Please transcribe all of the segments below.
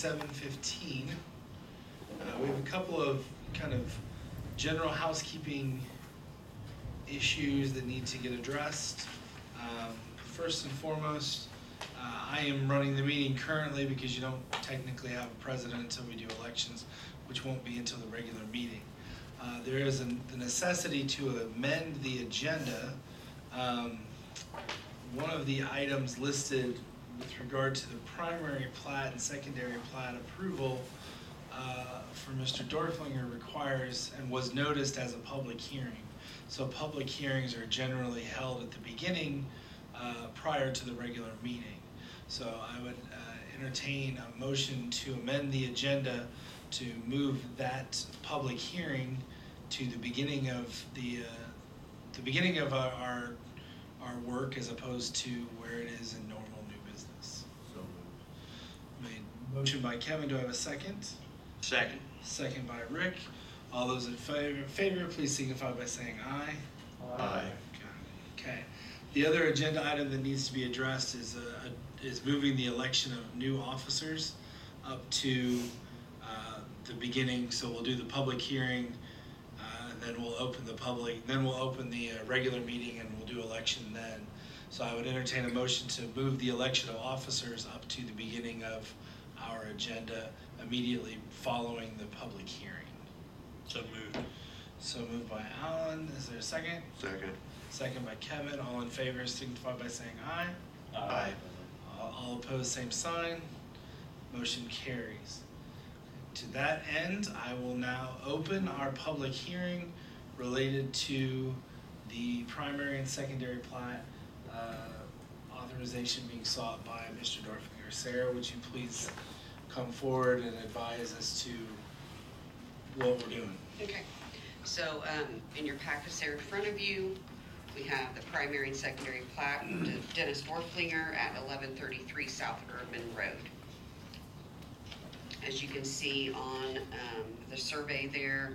seven fifteen. Uh, we have a couple of kind of general housekeeping issues that need to get addressed. Um, First and foremost, uh, I am running the meeting currently because you don't technically have a president until we do elections, which won't be until the regular meeting. Uh, There is an- the necessity to amend the agenda. Um, One of the items listed with regard to the primary plat and secondary plat approval uh, for Mr. Doerflinger requires and was noticed as a public hearing. So public hearings are generally held at the beginning uh, prior to the regular meeting. So I would uh, entertain a motion to amend the agenda to move that public hearing to the beginning of the, uh, the beginning of our, our, our work as opposed to where it is in normal new business. So moved. Made motion by Kevin, do I have a second? Second. Second by Rick. All those in favor, favor, please signify by saying aye. Aye. Okay. The other agenda item that needs to be addressed is, uh, is moving the election of new officers up to, uh, the beginning, so we'll do the public hearing, uh, and then we'll open the public, then we'll open the, uh, regular meeting and we'll do election then. So I would entertain a motion to move the election of officers up to the beginning of our agenda immediately following the public hearing. So moved. So moved by Alan, is there a second? Second. Second by Kevin, all in favor signify by saying aye. Aye. All- All opposed, same sign. Motion carries. To that end, I will now open our public hearing related to the primary and secondary plat uh, authorization being sought by Mr. Sarah, would you please come forward and advise as to what we're doing? Okay, so, um, in your packets there in front of you, we have the primary and secondary plat, Dennis Doerflinger at eleven thirty-three South Urban Road. As you can see on, um, the survey there,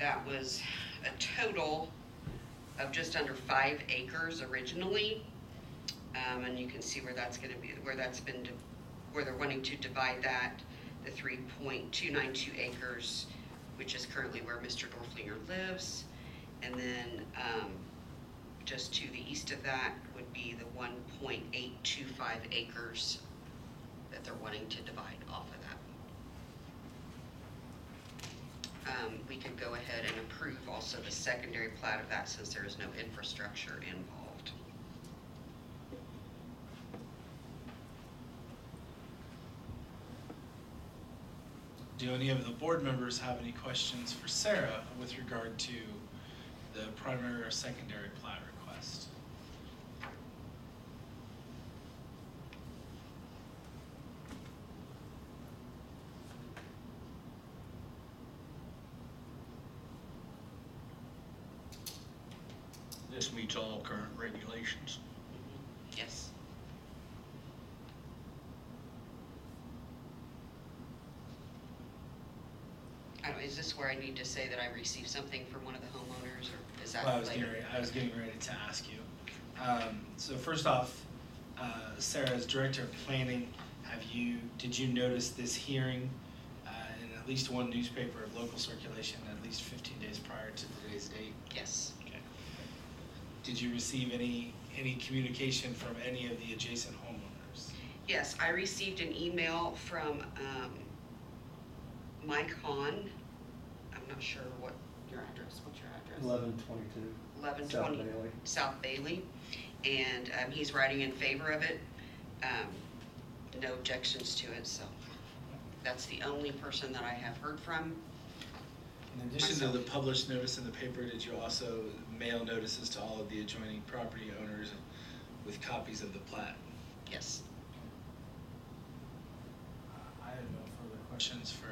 that was a total of just under five acres originally. Um, and you can see where that's gonna be, where that's been, where they're wanting to divide that, the three point two nine two acres, which is currently where Mr. Doerflinger lives. And then, um, just to the east of that would be the one point eight two five acres that they're wanting to divide off of that. Um, we could go ahead and approve also the secondary plat of that since there is no infrastructure involved. Do any of the board members have any questions for Sarah with regard to the primary or secondary plat request? This meets all current regulations. Yes. I don't, is this where I need to say that I received something from one of the homeowners, or is that Well, I was getting later? ready, I was getting ready to ask you. Um, so first off, uh, Sarah, as director of planning, have you, did you notice this hearing uh, in at least one newspaper of local circulation at least fifteen days prior to today's date? Yes, Okay. Did you receive any, any communication from any of the adjacent homeowners? yes, I received an email from, um, Mike Hahn. I'm not sure what your address, what's your address? Eleven twenty-two. Eleven South twenty. Bailey. South Bailey, and, um, he's writing in favor of it. Um, no objections to it, so that's the only person that I have heard from. In addition to the published notice in the paper, did you also mail notices to all of the adjoining property owners with copies of the plat? Yes. I have no further questions for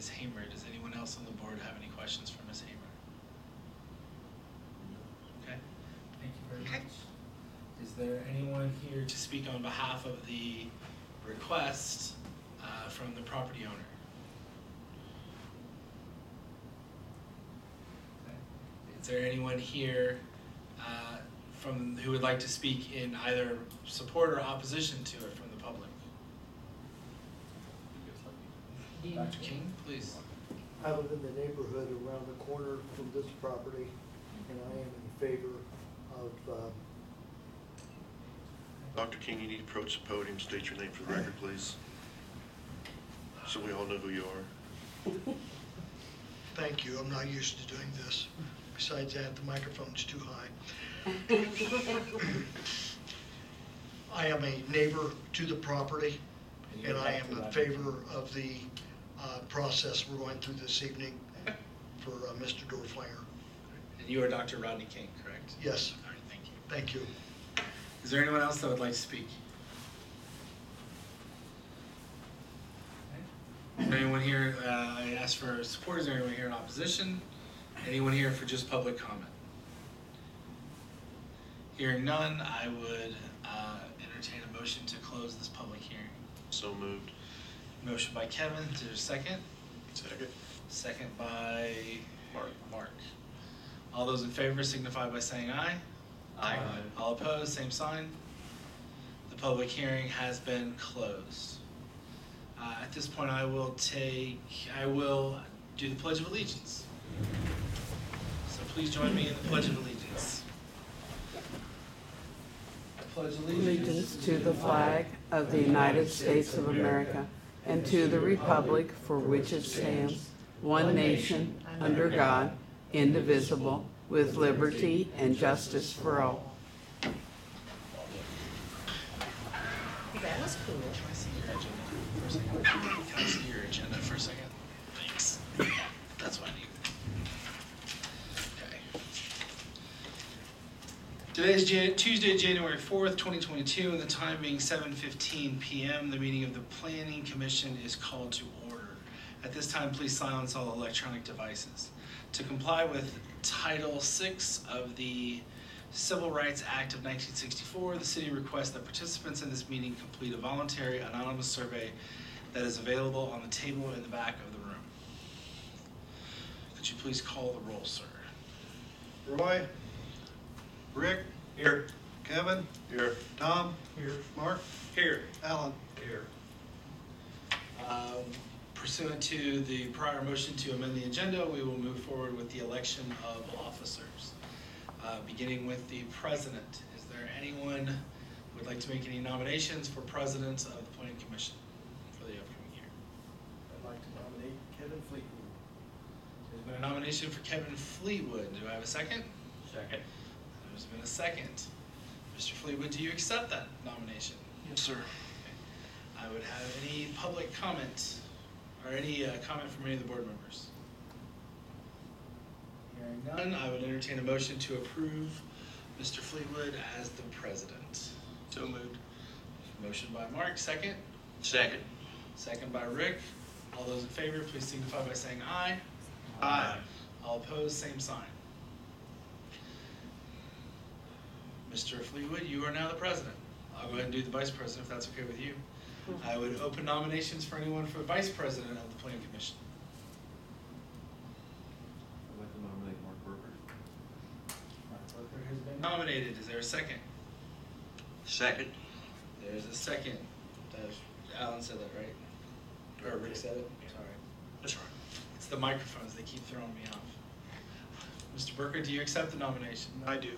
Ms. Hamer. Does anyone else on the board have any questions for Ms. Hamer? Okay, thank you very much. Is there anyone here to speak on behalf of the request uh, from the property owner? Okay. Is there anyone here uh, from, who would like to speak in either support or opposition to it from the public? Dr. King, please. I live in the neighborhood around the corner from this property, and I am in favor of, um, Dr. King, you need to approach the podium, state your name for the record, please. So we all know who you are. Thank you, I'm not used to doing this. Besides that, the microphone's too high. I am a neighbor to the property, and I am in favor of the uh, process we're going through this evening for uh, Mr. Doerflinger. And you are Dr. Rodney King, correct? Yes, All right, thank you. thank you. Is there anyone else that would like to speak? Is there anyone here, uh, I asked for support, is there anyone here in opposition? Anyone here for just public comment? Hearing none, I would uh, entertain a motion to close this public hearing. So moved. Motion by Kevin, is there a second? Second. Second by Mark. Mark. All those in favor signify by saying aye. Aye. All opposed, same sign. The public hearing has been closed. Uh, At this point, I will take, I will do the Pledge of Allegiance. So please join me in the Pledge of Allegiance. I pledge allegiance to the flag of the United States of America and to the republic for which it stands, one nation, under God, indivisible, with liberty and justice for all. That was cool. Can I see your agenda for a second? Can I see your agenda for a second? Thanks. That's what I need. Okay. Today is Jan- Tuesday, January fourth, twenty twenty-two, and the time being seven fifteen PM. The meeting of the Planning Commission is called to order. At this time, please silence all electronic devices. To comply with Title VI of the Civil Rights Act of 1964, the city requests that participants in this meeting complete a voluntary anonymous survey that is available on the table in the back of the room. Could you please call the roll, sir? Roy? Rick? Here. Kevin? Here. Tom? Here. Mark? Here. Alan? Here. Um, Pursuant to the prior motion to amend the agenda, we will move forward with the election of officers. Uh, Beginning with the president. Is there anyone who would like to make any nominations for president of the planning commission for the upcoming year? I'd like to nominate Kevin Fleetwood. There's been a nomination for Kevin Fleetwood. Do I have a second? Second. There's been a second. Mr. Fleetwood, do you accept that nomination? Yes, sir. I would have any public comment or any uh, comment from any of the board members. Hearing none, I would entertain a motion to approve Mr. Fleetwood as the president. So moved. Motion by Mark, second. Second. Second by Rick. All those in favor, please signify by saying aye. Aye. All opposed, same sign. Mr. Fleetwood, you are now the president. I'll go ahead and do the vice president if that's okay with you. I would open nominations for anyone for vice president of the planning commission. I'd like to nominate Mark Burkert. Mark Burkert has been nominated. Is there a second? Second. There's a second. Alan said that, right? Or Rick said it? Sorry. That's right. It's the microphones, they keep throwing me off. Mr. Burkert, do you accept the nomination? I do.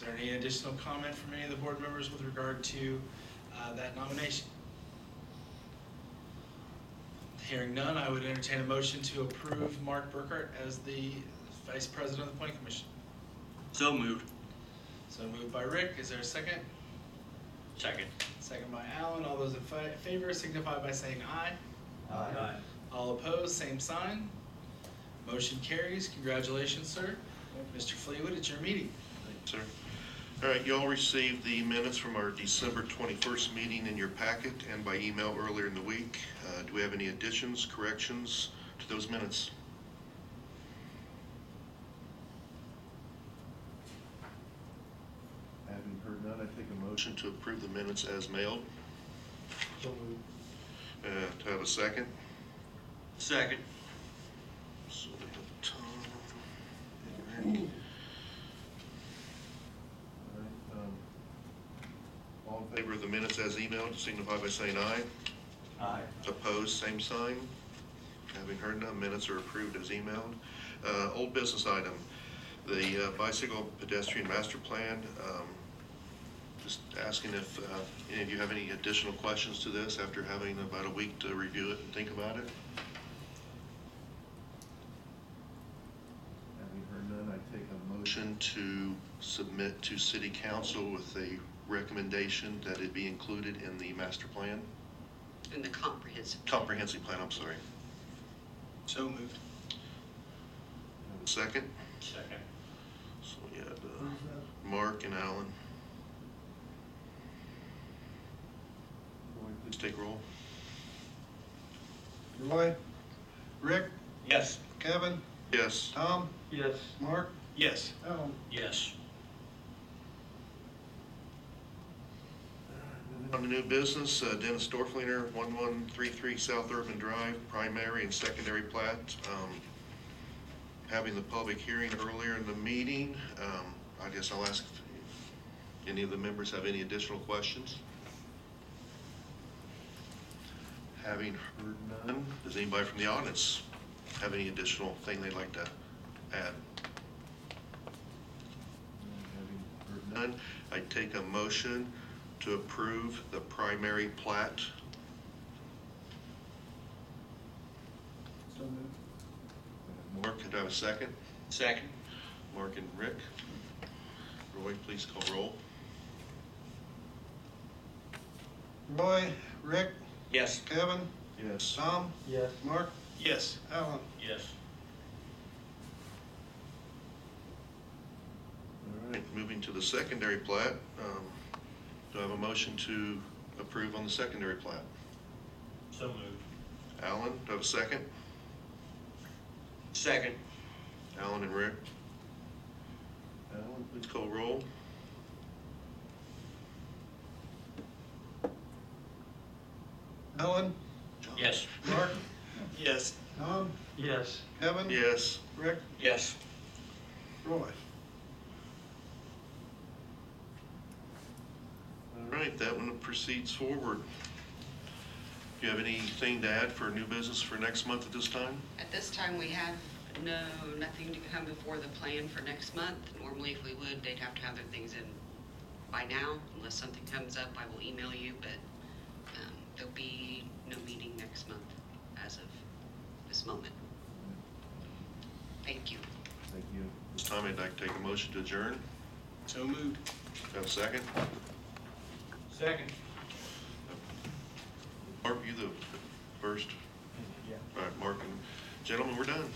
Is there any additional comment from any of the board members with regard to uh, that nomination? Hearing none, I would entertain a motion to approve Mark Burkert as the vice president of the planning commission. So moved. So moved by Rick, is there a second? Second. Second by Alan, all those in fa- favor signify by saying aye. Aye. All opposed, same sign. Motion carries, congratulations, sir. Mr. Fleetwood, it's your meeting. Sir. All right, you all received the minutes from our December 21st meeting in your packet and by email earlier in the week. Uh, Do we have any additions, corrections to those minutes? Having heard none, I take a motion. Motion to approve the minutes as mailed. So moved. Uh, To have a second? Second. So we have Tom and Rick. All right, um, all in Favor of the minutes as emailed, signify by saying aye. Aye. Opposed, same sign. Having heard none, minutes are approved as emailed. Uh, Old business item, the uh, bicycle pedestrian master plan. um, Just asking if uh, any of you have any additional questions to this after having about a week to review it and think about it. Having heard none, I take a motion. Motion to submit to city council with a recommendation that it be included in the master plan, In the comprehensive. comprehensive plan, I'm sorry. So moved. Second? Second. So we had uh, Mark and Alan. Roy, Please please. take roll. Roy? Rick? Yes. Kevin? Yes. Tom? Yes. Mark? Yes. Alan? Yes. On the new business, uh, Dennis Doerflinger, 1133 South Urban Drive, primary and secondary plat. Um, Having the public hearing earlier in the meeting, um, I guess I'll ask if any of the members have any additional questions? Having heard none, does anybody from the audience have any additional thing they'd like to add? Having heard None, I take a motion to approve the primary plat. So moved. Mark, could I have a second? Second. Mark and Rick. Roy, please call roll. Roy? Rick? Yes. Kevin? yes. Tom? Yes. Mark? Yes. Alan? Yes. All right, moving to the secondary plat. um, Do I have a motion to approve on the secondary plat? So moved. Alan, do I have a second? Second. Alan and Rick, Alan, please please. call roll. Alan? Yes. Mark? Yes. Tom? Yes. Kevin? Yes. Rick? Yes. Roy? Right, that one proceeds forward. Do you have anything to add for new business for next month at this time? At this time, we have no, nothing to come before the plan for next month. Normally, if we would, they'd have to have their things in by now. Unless something comes up, I will email you, but um, there'll be no meeting next month as of this moment. Thank you. Thank you. This time I'd like to take a motion to adjourn. So moved. Have a second? Second. Mark, you the first? Yeah. All right, Mark and gentlemen, we're done.